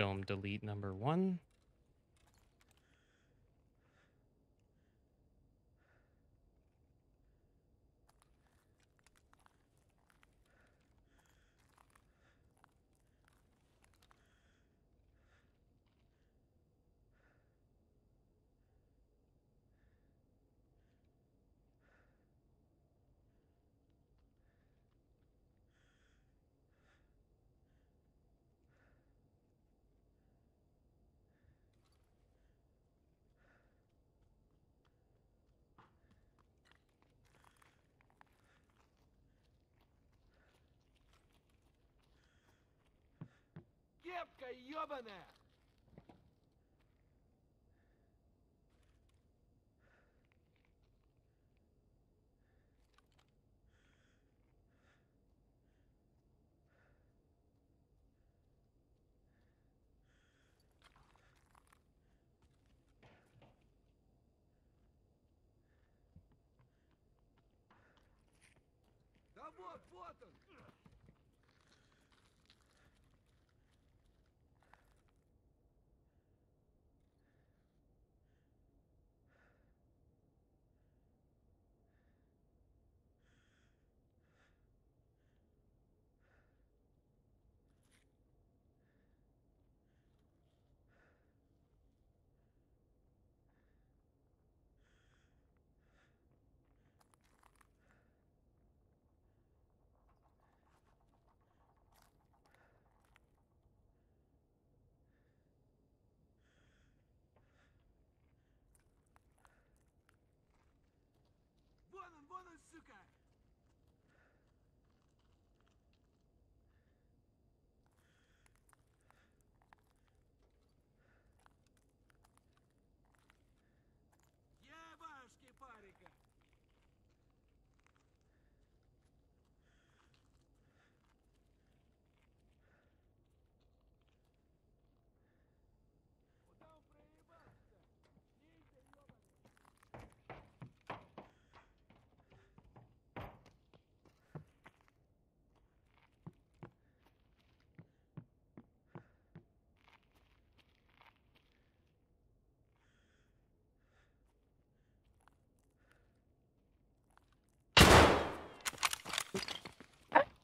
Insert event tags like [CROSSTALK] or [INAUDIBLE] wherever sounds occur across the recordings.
film delete number one. Птица ебаная! Да вот, вот он!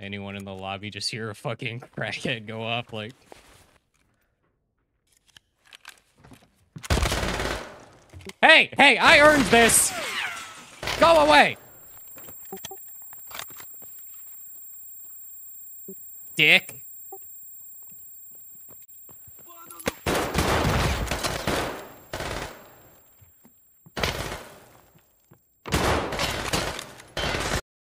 anyone in the lobby just hear a fucking [LAUGHS] crackhead go off like Hey, hey, I earned this! Go away! Dick.